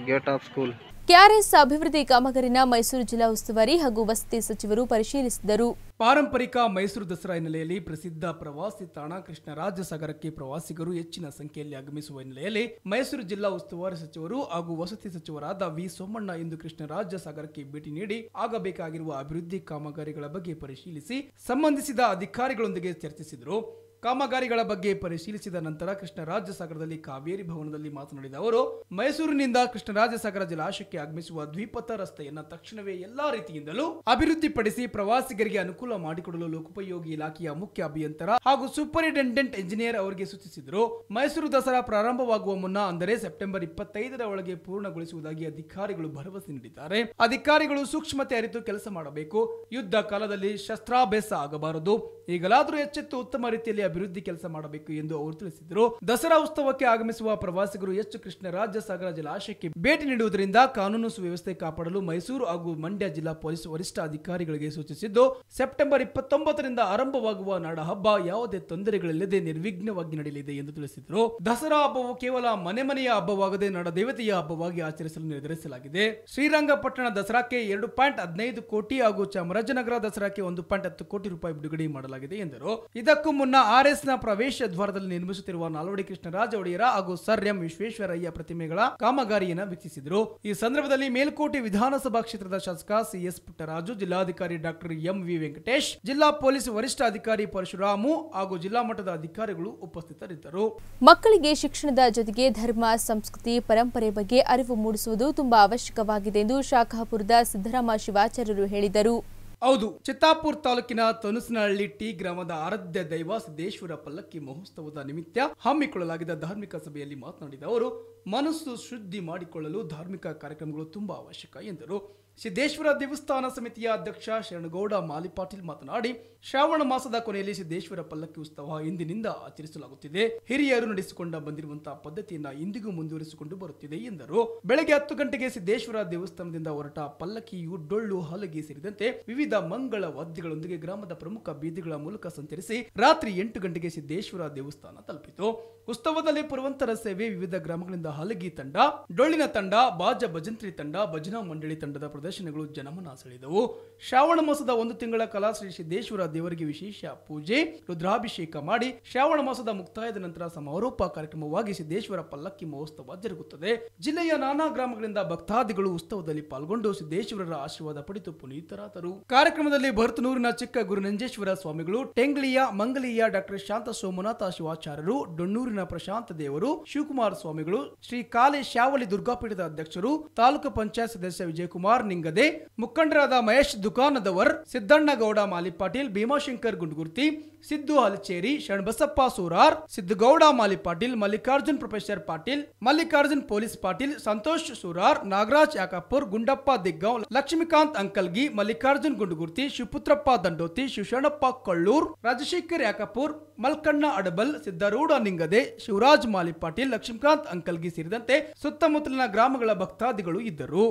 Gate of school KRS ಅಭಿವೃದ್ಧಿ ಕಾಮಗಾರಿನ ಮೈಸೂರು ಜಿಲ್ಲಾ ಉಸ್ತುವಾರಿ ಹಾಗೂ ವಸತಿ ಸಚಿವರು ಪರಿಶೀಲಿಸಿದರು. ಪಾರಂಪರಿಕ ಮೈಸೂರು ದಸರಾ ಹಿನ್ನೆಲೆಯಲ್ಲಿ ಪ್ರಸಿದ್ಧ ಪ್ರವಾಸಿ ತಾಣ ಕೃಷ್ಣರಾಜ ಸಾಗರಕ್ಕೆ ಪ್ರವಾಸಿಗರು ಹೆಚ್ಚಿನ ಸಂಖ್ಯೆಯಲ್ಲಿ ಆಗಮಿಸುವ ಹಿನ್ನೆಲೆಯಲ್ಲಿ ಮೈಸೂರು ಜಿಲ್ಲಾ ಉಸ್ತುವಾರಿ ಸಚಿವರು ಹಾಗೂ ವಸತಿ ಸಚಿವರಾದ ವಿ ಸೋಮಣ್ಣ ಇಂದು ಕೃಷ್ಣರಾಜ ಸಾಗರಕ್ಕೆ ಭೇಟಿ ನೀಡಿ ಆಗಬೇಕಾಗಿರುವ ಅಭಿವೃದ್ಧಿ ಕಾಮಗಾರಿಗಳ ಬಗ್ಗೆ ಪರಿಶೀಲಿಸಿ ಸಂಬಂಧಿಸಿದ ಅಧಿಕಾರಿಗಳೊಂದಿಗೆ ಚರ್ಚಿಸಿದರು. ಕಾಮಗಾರಿಗಳ ಬಗ್ಗೆ ಪರಿಶೀಲಿಸಿದ ನಂತರ ಕೃಷ್ಣರಾಜ ಸಾಗರದಲ್ಲಿ ಕಾವೇರಿ ಭವನದಲ್ಲಿ ಮಾತನಾಡಿದ ಅವರು, ಮೈಸೂರಿನಿಂದ ಕೃಷ್ಣರಾಜ ಸಾಗರ ಜಲಾಶಯಕ್ಕೆ ಆಗಮಿಸುವ ದ್ವಿಪಥ ರಸ್ತೆಯನ್ನ ತಕ್ಷಣವೇ ಎಲ್ಲಾ ರೀತಿಯಿಂದಲೂ ಅಭಿವೃದ್ಧಿಪಡಿಸಿ ಪ್ರವಾಸಿಗರಿಗೆ ಅನುಕೂಲ ಮಾಡಿಕೊಡಲು ಲೋಕೋಪಯೋಗಿ ಇಲಾಖೆಯ ಮುಖ್ಯ ಅಭಿಯಂತರ ಹಾಗೂ ಸೂಪರಿಂಟೆಂಡೆಂಟ್ ಎಂಜಿನಿಯರ್ ಅವರಿಗೆ ಸೂಚಿಸಿದರು. ಮೈಸೂರು ದಸರಾ ಪ್ರಾರಂಭವಾಗುವ ಮುನ್ನ ಅಂದರೆ ಸೆಪ್ಟೆಂಬರ್ ಇಪ್ಪತ್ತೈದರ ಒಳಗೆ ಪೂರ್ಣಗೊಳಿಸುವುದಾಗಿ ಅಧಿಕಾರಿಗಳು ಭರವಸೆ ನೀಡಿದ್ದಾರೆ. ಅಧಿಕಾರಿಗಳು ಸೂಕ್ಷ್ಮತೆ ಅರಿತು ಕೆಲಸ ಮಾಡಬೇಕು. ಯುದ್ಧ ಕಾಲದಲ್ಲಿ ಶಸ್ತ್ರಾಭ್ಯಾಸ ಆಗಬಾರದು. ಈಗಲಾದರೂ ಎಚ್ಚೆತ್ತು ಉತ್ತಮ ರೀತಿಯಲ್ಲಿ ಅಭಿವೃದ್ಧಿ ಕೆಲಸ ಮಾಡಬೇಕು ಎಂದು ಅವರು ತಿಳಿಸಿದರು. ದಸರಾ ಉತ್ಸವಕ್ಕೆ ಆಗಮಿಸುವ ಪ್ರವಾಸಿಗರು ಎಚ್ ಕೃಷ್ಣ ರಾಜ್ಯ ಸಾಗರ ಜಲಾಶಯಕ್ಕೆ ಭೇಟಿ ನೀಡುವುದರಿಂದ ಕಾನೂನು ಸುವ್ಯವಸ್ಥೆ ಕಾಪಾಡಲು ಮೈಸೂರು ಹಾಗೂ ಮಂಡ್ಯ ಜಿಲ್ಲಾ ಪೊಲೀಸ್ ವರಿಷ್ಠ ಅಧಿಕಾರಿಗಳಿಗೆ ಸೂಚಿಸಿದ್ದು, ಸೆಪ್ಟೆಂಬರ್ ಇಪ್ಪತ್ತೊಂಬತ್ತರಿಂದ ಆರಂಭವಾಗುವ ನಾಡ ಹಬ್ಬ ಯಾವುದೇ ತೊಂದರೆಗಳಿಲ್ಲದೆ ನಿರ್ವಿಘ್ನವಾಗಿ ನಡೆಯಲಿದೆ ಎಂದು ತಿಳಿಸಿದರು. ದಸರಾ ಹಬ್ಬವು ಕೇವಲ ಮನೆ ಮನೆಯ ಹಬ್ಬವಾಗದೆ ನಾಡದೇವತೆಯ ಹಬ್ಬವಾಗಿ ಆಚರಿಸಲು ನಿರ್ಧರಿಸಲಾಗಿದೆ. ಶ್ರೀರಂಗಪಟ್ಟಣ ದಸರಾಕ್ಕೆ ಎರಡು ಪಾಯಿಂಟ್ ಹದಿನೈದು ಕೋಟಿ ಹಾಗೂ ಚಾಮರಾಜನಗರ ದಸರಾಕ್ಕೆ ಒಂದು ಪಾಯಿಂಟ್ ಹತ್ತು ಕೋಟಿ ರೂಪಾಯಿ ಬಿಡುಗಡೆ ಮಾಡಲಾಗಿದೆ ಎಂದರು. ಇದಕ್ಕೂ ಮುನ್ನ ನ ಪ್ರವೇಶ ದ್ವಾರದಲ್ಲಿ ನಿರ್ಮಿಸುತ್ತಿರುವ ನಾಲ್ವಡಿ ಕೃಷ್ಣರಾಜ ಒಡೆಯರ ಹಾಗೂ ಸರ್ ಎಂ ವಿಶ್ವೇಶ್ವರಯ್ಯ ಪ್ರತಿಮೆಗಳ ಕಾಮಗಾರಿಯನ್ನು ವೀಕ್ಷಿಸಿದರು. ಈ ಸಂದರ್ಭದಲ್ಲಿ ಮೇಲ್ಕೋಟೆ ವಿಧಾನಸಭಾ ಕ್ಷೇತ್ರದ ಶಾಸಕ ಸಿಎಸ್ ಪುಟ್ಟರಾಜು, ಜಿಲ್ಲಾಧಿಕಾರಿ ಡಾಕ್ಟರ್ ಎಂ ವಿ ವೆಂಕಟೇಶ್, ಜಿಲ್ಲಾ ಪೊಲೀಸ್ ವರಿಷ್ಠಾಧಿಕಾರಿ ಪರಶುರಾಮು ಹಾಗೂ ಜಿಲ್ಲಾ ಮಟ್ಟದ ಅಧಿಕಾರಿಗಳು ಉಪಸ್ಥಿತರಿದ್ದರು. ಮಕ್ಕಳಿಗೆ ಶಿಕ್ಷಣದ ಜೊತೆಗೆ ಧರ್ಮ, ಸಂಸ್ಕೃತಿ, ಪರಂಪರೆ ಬಗ್ಗೆ ಅರಿವು ಮೂಡಿಸುವುದು ತುಂಬಾ ಅವಶ್ಯಕವಾಗಿದೆ ಎಂದು ಶಾಖಾಪುರದ ಸಿದ್ದರಾಮ ಶಿವಾಚಾರ್ಯರು ಹೇಳಿದರು. ಹೌದು, ಚಿತ್ತಾಪುರ್ ತಾಲೂಕಿನ ತನುಸನಹಳ್ಳಿ ಟಿ ಗ್ರಾಮದ ಆರಾಧ್ಯ ದೈವ ಸಿದ್ದೇಶ್ವರ ಪಲ್ಲಕ್ಕಿ ಮಹೋತ್ಸವದ ನಿಮಿತ್ತ ಹಮ್ಮಿಕೊಳ್ಳಲಾಗಿದ್ದ ಧಾರ್ಮಿಕ ಸಭೆಯಲ್ಲಿ ಮಾತನಾಡಿದ ಅವರು, ಮನಸ್ಸು ಶುದ್ಧಿ ಮಾಡಿಕೊಳ್ಳಲು ಧಾರ್ಮಿಕ ಕಾರ್ಯಕ್ರಮಗಳು ತುಂಬಾ ಅವಶ್ಯಕ ಎಂದರು. ಸಿದ್ದೇಶ್ವರ ದೇವಸ್ಥಾನ ಸಮಿತಿಯ ಅಧ್ಯಕ್ಷ ಶರಣಗೌಡ ಮಾಲಿಪಾಟೀಲ್ ಮಾತನಾಡಿ, ಶ್ರಾವಣ ಮಾಸದ ಕೊನೆಯಲ್ಲಿ ಸಿದ್ದೇಶ್ವರ ಪಲ್ಲಕ್ಕಿ ಉತ್ಸವ ಇಂದಿನಿಂದ ಆಚರಿಸಲಾಗುತ್ತಿದೆ. ಹಿರಿಯರು ನಡೆಸಿಕೊಂಡ ಬಂದಿರುವಂತಹ ಪದ್ಧತಿಯನ್ನ ಇಂದಿಗೂ ಮುಂದುವರಿಸಿಕೊಂಡು ಬರುತ್ತಿದೆ ಎಂದರು. ಬೆಳಗ್ಗೆ ಹತ್ತು ಗಂಟೆಗೆ ಸಿದ್ದೇಶ್ವರ ದೇವಸ್ಥಾನದಿಂದ ಹೊರಟ ಪಲ್ಲಕ್ಕಿಯು ಡೊಳ್ಳು, ಹಲಗೆ ಸೇರಿದಂತೆ ವಿವಿಧ ಮಂಗಳ ವಾದ್ಯಗಳೊಂದಿಗೆ ಗ್ರಾಮದ ಪ್ರಮುಖ ಬೀದಿಗಳ ಮೂಲಕ ಸಂಚರಿಸಿ ರಾತ್ರಿ ಎಂಟು ಗಂಟೆಗೆ ಸಿದ್ದೇಶ್ವರ ದೇವಸ್ಥಾನ ತಲುಪಿತು. ಉತ್ಸವದಲ್ಲಿ ಪುರವಂತರ ಸೇವೆ ವಿವಿಧ ಗ್ರಾಮಗಳಿಂದ ಹಲಗಿ ತಂಡ, ಡೊಳ್ಳಿನ ತಂಡ, ಬಾಜ ಭಜಂತ್ರಿ ತಂಡ, ಭಜನಾ ಮಂಡಳಿ ತಂಡದ ಪ್ರದರ್ಶನಗಳು ಜನಮನ ಸೆಳೆದವು. ಶ್ರಾವಣ ಮಾಸದ ಒಂದು ತಿಂಗಳ ಕಲಾ ಶ್ರೀ ಸಿದ್ದೇಶ್ವರ ದೇವರಿಗೆ ವಿಶೇಷ ಪೂಜೆ, ರುದ್ರಾಭಿಷೇಕ ಮಾಡಿ ಶ್ರಾವಣ ಮಾಸದ ಮುಕ್ತಾಯದ ನಂತರ ಸಮಾರೋಪ ಕಾರ್ಯಕ್ರಮವಾಗಿ ಸಿದ್ದೇಶ್ವರ ಪಲ್ಲಕ್ಕಿ ಮಹೋತ್ಸವ ಜರುಗುತ್ತದೆ. ಜಿಲ್ಲೆಯ ನಾನಾ ಗ್ರಾಮಗಳಿಂದ ಭಕ್ತಾದಿಗಳು ಉತ್ಸವದಲ್ಲಿ ಪಾಲ್ಗೊಂಡು ಸಿದ್ದೇಶ್ವರರ ಆಶೀರ್ವಾದ ಪಡೆದು ಪುನೀತರಾದರು. ಕಾರ್ಯಕ್ರಮದಲ್ಲಿ ಭರತನೂರಿನ ಚಿಕ್ಕ ಗುರುನಂಜೇಶ್ವರ ಸ್ವಾಮಿಗಳು, ಟೆಂಗ್ಲಿಯ ಮಂಗಲಿಯ ಡಾಕ್ಟರ್ ಶಾಂತ ಸೋಮನಾಥ ಶಿವಾಚಾರ್ಯರು ಡೊಣ್ಣೂರಿನ ಪ್ರಶಾಂತ ದೇವರು, ಶಿವಕುಮಾರ ಸ್ವಾಮಿಗಳು, ಶ್ರೀ ಕಾಲೆ ಶಾವಲಿ ದುರ್ಗಾಪೀಠದ ಅಧ್ಯಕ್ಷರು, ತಾಲೂಕು ಪಂಚಾಯತ್ ಸದಸ್ಯ ವಿಜಯಕುಮಾರ್ ನಿಂಗದೆ ಮುಖಂಡರಾದ ಮಹೇಶ್ ದುಕಾನದವರ್, ಸಿದ್ದಣ್ಣಗೌಡ, ಮಾಲಿಪಾಟೀಲ್, ಭೀಮಾಶಂಕರ್ ಗುಂಡ್ಗುರ್ತಿ, ಸಿದ್ದು ಹಲಚೇರಿ, ಶರಣಬಸಪ್ಪ ಸೂರಾರ್, ಸಿದ್ದಗೌಡ, ಮಾಲಿಪಾಟೀಲ್, ಮಲ್ಲಿಕಾರ್ಜುನ್ ಪ್ರೊಫೆಸರ್ ಪಾಟೀಲ್, ಮಲ್ಲಿಕಾರ್ಜುನ್ ಪೊಲೀಸ್ ಪಾಟೀಲ್, ಸಂತೋಷ್ ಸೂರಾರ್, ನಾಗರಾಜ್ ಯಾಕಪ್ಪುರ್, ಗುಂಡಪ್ಪ ದಿಗ್ಗಾಂವ್, ಲಕ್ಷ್ಮೀಕಾಂತ್ ಅಂಕಲ್ಗಿ, ಮಲ್ಲಿಕಾರ್ಜುನ್ ಗುಂಡುಗುರ್ತಿ, ಶಿವಪುತ್ರಪ್ಪ ದಂಡೋತಿ, ಶಿವಶರಣಪ್ಪ ಕೊಳ್ಳೂರ್, ರಾಜಶೇಖರ್ ಯಾಕಪೂರ್ ಮಲ್ಕಣ್ಣ ಅಡಬಲ್, ಸಿದ್ದರೂಢ ನಿಂಗದೆ, ಶಿವರಾಜ್ ಮಾಲಿಪಾಟೀಲ್, ಲಕ್ಷ್ಮೀಕಾಂತ್ ಅಂಕಲ್ಗಿ ಸೇರಿದಂತೆ ಸುತ್ತಮುತ್ತಲಿನ ಗ್ರಾಮಗಳ ಭಕ್ತಾದಿಗಳು ಇದ್ದರು.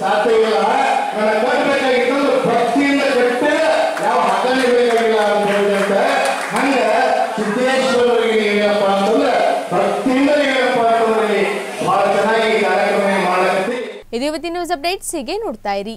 ಸಾಧ್ಯವಿಲ್ಲ ನನ್ನ ಕಟ್ಟಬೇಕಾಗಿತ್ತು ಭಕ್ತಿಯಿಂದ ಕಟ್ಟೆ, ಯಾವ ಹಗಲಿ ಬೇಕಾಗಿಲ್ಲ ಅಂತ ಹೇಳಿದಂತೆ ಹಂಗ ಸಿದ್ದೇಶ್ವರರಿಗೆ ಏನಪ್ಪ ಅಂತಂದ್ರೆ ಭಕ್ತಿಯಿಂದ ಏನಪ್ಪ ಅಂತಂದ್ರೆ ಬಹಳ ಚೆನ್ನಾಗಿ ಕಾರ್ಯಕ್ರಮ ಮಾಡಕತ್ತಿ. ಇದು ಇವತ್ತಿನ ನ್ಯೂಸ್ ಅಪ್ಡೇಟ್ಸ್ ಹೀಗೆ ನೋಡ್ತಾ ಇರಿ.